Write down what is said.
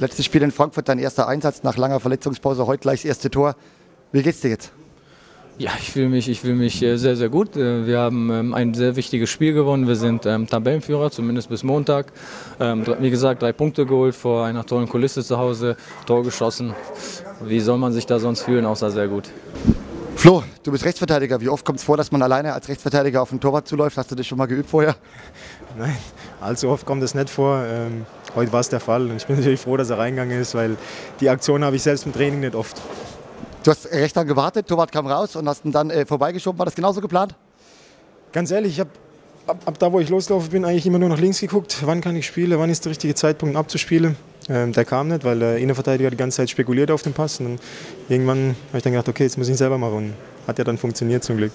Letztes Spiel in Frankfurt, dein erster Einsatz nach langer Verletzungspause, heute gleich das erste Tor. Wie geht's dir jetzt? Ja, ich fühle mich, ich fühle mich äh, sehr, sehr gut. Äh, wir haben ähm, ein sehr wichtiges Spiel gewonnen. Wir sind ähm, Tabellenführer, zumindest bis Montag. Ähm, wie gesagt, drei Punkte geholt vor einer tollen Kulisse zu Hause, Tor geschossen. Wie soll man sich da sonst fühlen, außer sehr gut. Flo, du bist Rechtsverteidiger. Wie oft kommt es vor, dass man alleine als Rechtsverteidiger auf den Torwart zuläuft? Hast du das schon mal geübt vorher? Nein, allzu oft kommt das nicht vor. Ähm, heute war es der Fall und ich bin natürlich froh, dass er reingegangen ist, weil die Aktion habe ich selbst im Training nicht oft. Du hast recht lang gewartet, Torwart kam raus und hast ihn dann äh, vorbeigeschoben. War das genauso geplant? Ganz ehrlich, ich habe ab, ab, da, wo ich loslaufen bin, eigentlich immer nur nach links geguckt. Wann kann ich spielen? Wann ist der richtige Zeitpunkt abzuspielen? Ähm, der kam nicht, weil der Innenverteidiger die ganze Zeit spekuliert auf den Pass. Und irgendwann habe ich dann gedacht, okay, jetzt muss ich ihn selber machen. Und hat ja dann funktioniert zum Glück.